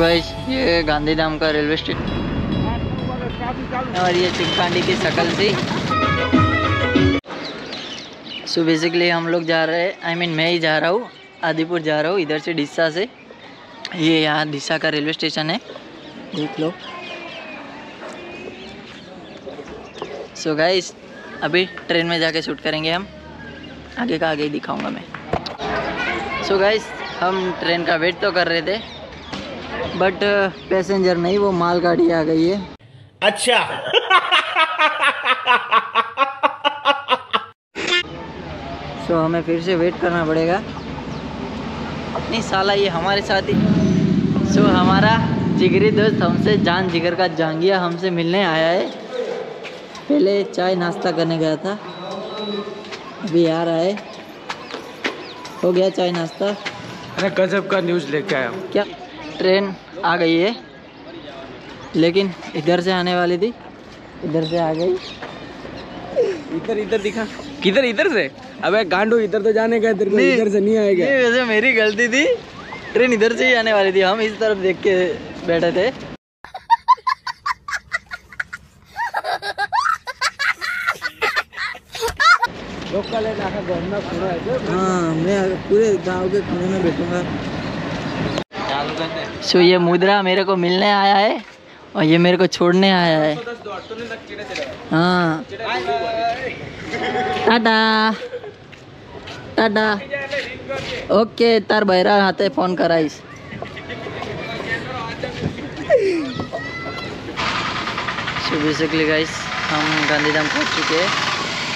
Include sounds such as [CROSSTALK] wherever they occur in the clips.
Guys ये गांधीधाम का railway station. और ये चिंकांडी की शकल सी। सो बेसिकली हम लोग जा रहे हैं आई मीन मैं ही जा रहा हूँ, आदिपुर जा रहा हूँ, इधर से डिस्सा से। ये यहाँ डिस्सा का रेलवे स्टेशन है, देख लो। सो so गाइस अभी ट्रेन में जाके शूट करेंगे हम। आगे का आगे ही दिखाऊँगा मैं। सो so गाइस हम ट्रेन का वेट तो कर रहे थे। बट पैसेंजर नहीं वो माल गाड़ी आ गई है। अच्छा। सो so, हमें फिर से वेट करना पड़ेगा। नहीं साला ये हमारे साथ ही। सो so, हमारा जिगरी दोस्त हमसे जान जिगर का जांगिया हमसे मिलने आया है। पहले चाय नाश्ता करने गया था। अभी आ रहा है। हो गया चाय नाश्ता। अरे गजब का न्यूज़ लेके आया। हूँ क्या? ट्रेन आ गई है। लेकिन इधर से आने वाली थी। इधर से आ गई। इधर इधर दिखा। किधर इधर से? अबे गांडू इधर तो जाने का तेरे को इधर से नहीं आएगा। ये वैसे मेरी गलती थी। ट्रेन इधर से ही आने वाली थी। हम इस तरफ़ देख के बैठे थे। लोकल है ना घूमना पूरा है हाँ मैं पूरे गाँव के कोने में बैठूँगा। सो ये मुद्रा मेरे को मिलने आया है और ये मेरे को छोड़ने आया है। हाँ। टाटा। टाटा। ओके, तार बहरा हाथे फ़ोन कराइस। सो बेसिकली गाइस हम गांधीधाम पहुँच चुके हैं।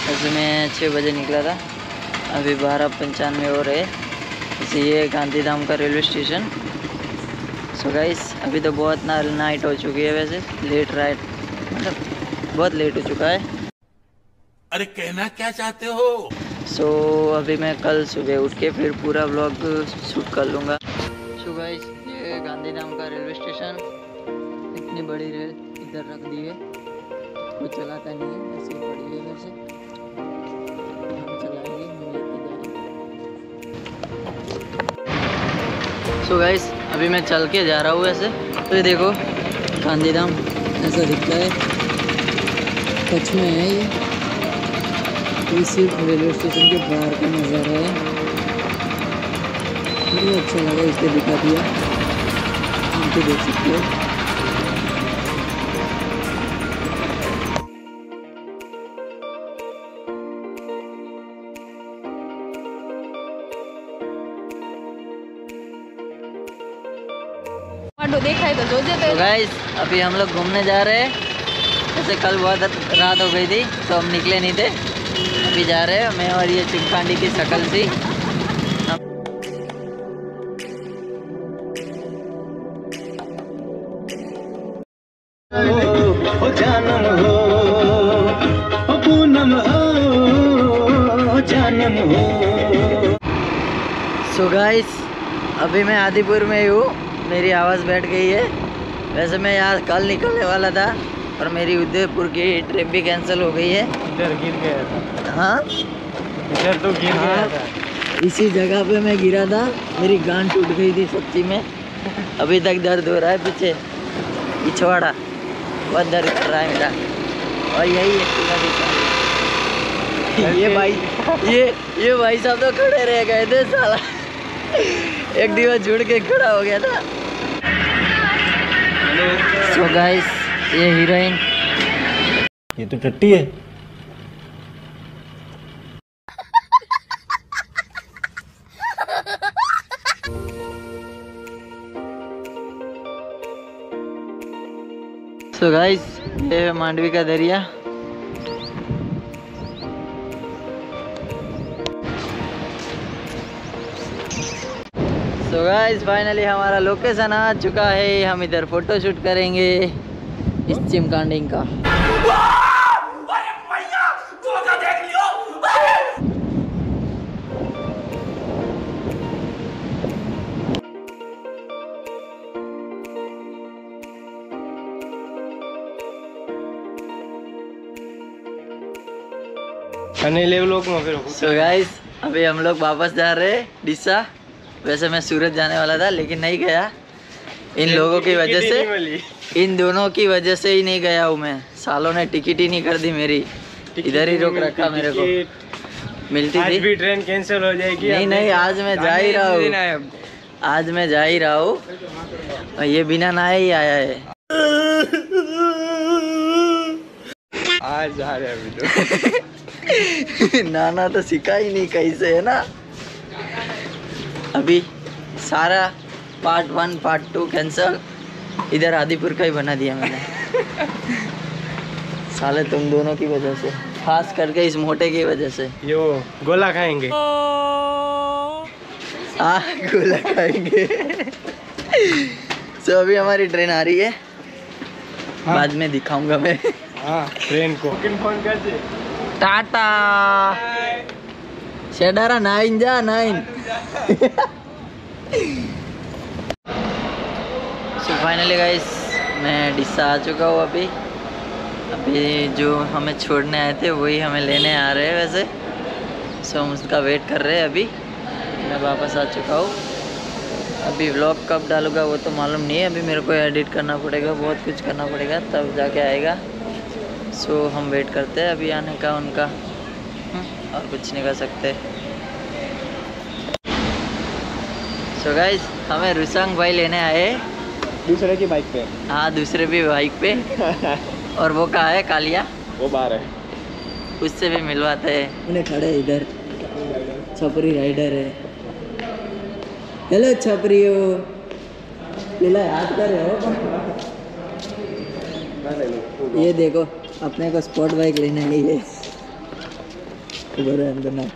वैसे मैं छः बजे निकला था। अभी बारह पंचानवे हो रहे जैसे ये गांधीधाम का रेलवे स्टेशन। सो गाइस अभी तो बहुत ना नाइट हो चुकी है वैसे लेट राइट मतलब बहुत लेट हो चुका है। अरे कहना क्या चाहते हो? सो so, अभी मैं कल सुबह उठ के फिर पूरा ब्लॉग शूट कर लूँगा। सो गाइस ये गांधीधाम का रेलवे स्टेशन इतनी बड़ी रेल इधर रख दी है। कोई चलाता नहीं है ऐसे पड़ी है इधर से हम चलाएँगे सो गाइस अभी मैं चल के जा रहा हूँ ऐसे तो ये देखो, गांधीधाम, ऐसा दिखता है। कच्छ में है ये। ये सिर्फ़ रेलवे स्टेशन के बाहर का नज़ारा है। मुझे अच्छा लगा इसलिए दिखा दिया। तो देख सकते हो। देखा है तो जो तो अभी हम लोग घूमने जा रहे हैं। जैसे कल बहुत रात हो गई थी तो हम निकले नहीं थे। अभी जा रहे हैं मैं और ये चिमकांडी की शकल सी। सो गाइस अभी मैं आदिपुर में हूँ। मेरी आवाज़ बैठ गई है। वैसे मैं यहाँ कल निकलने वाला था पर मेरी उदयपुर की ट्रिप भी कैंसिल हो गई है। इधर गिर गया था। हाँ? इधर तो गिर गया हाँ। था। इसी जगह पे मैं गिरा था। मेरी गांड टूट गई थी सच्ची में। अभी तक दर्द हो रहा है पीछे। पिछवाड़ा। बहुत दर्द कर रहा है मेरा। और यही दिशा ये भाई ये ये भाई साहब तो खड़े रह गए थे साला। एक दिवस जुड़ के खड़ा हो गया था। सो गाइस ये हीरोइन ये तो टट्टी है। सो गाइस ये मांडवी का दरिया। तो गाइस फाइनली हमारा लोकेशन आ चुका है। हम इधर फ़ोटो शूट करेंगे इस चिमकांडिंग का। लोग में फिर सो गाइस अभी हम लोग वापस जा रहे हैं डिस्सा वैसे मैं सूरत जाने वाला था लेकिन नहीं गया। इन लोगों की वजह से इन दोनों की वजह से ही नहीं गया हूँ मैं। सालों ने टिकट ही नहीं कर दी मेरी। इधर ही रोक रखा मेरे को। मिलती आज थी। भी ट्रेन कैंसिल हो जाएगी नहीं नहीं आज मैं जा ही रहा हूँ। आज मैं जा ही रहा हूँ। ये बिना नहाए ही आया है। आज जा रहे हैं तो। [LAUGHS] नाना तो सिखा ही नहीं कैसे है ना? अभी सारा part one part two cancel इधर आदिपुर का ही बना दिया मैंने। [LAUGHS] साले तुम दोनों की वजह से। खास करके इस मोटे की वजह से। यो गोला खाएँगे। आ गोला खाएँगे। So, अभी हमारी ट्रेन आ रही है। हाँ? बाद में दिखाऊँगा मैं। हाँ ट्रेन को। फ़ोन कर दे टाटा। शेडारा नाइन जा नाइन सो फाइनली गाइस मैं डिस्सा आ चुका हूँ अभी। अभी जो हमें छोड़ने आए थे, वही हमें लेने आ रहे हैं वैसे। सो हम उसका वेट कर रहे हैं अभी। मैं वापस आ चुका हूँ। अभी व्लॉग कब डालूँगा, वो तो मालूम नहीं है। अभी मेरे को एडिट करना पड़ेगा, बहुत कुछ करना पड़ेगा, तब जाके आएगा। सो हम वेट करते हैं अभी आने का, उनका। और कुछ नहीं कर सकते। सो गाइस हमें रुसंग भाई लेने आए। दूसरे की बाइक पे। हाँ दूसरे भी बाइक पे। [LAUGHS] और वो कहा है? कालिया? वो बाहर है। उससे भी मिलवाते हैं। उन्हें खड़े इधर। छपरी राइडर है। हेलो छपरियो। लीला याद कर रहे हो? ये देखो अपने को स्पोर्ट बाइक लेने आई है उधर है अंदर ना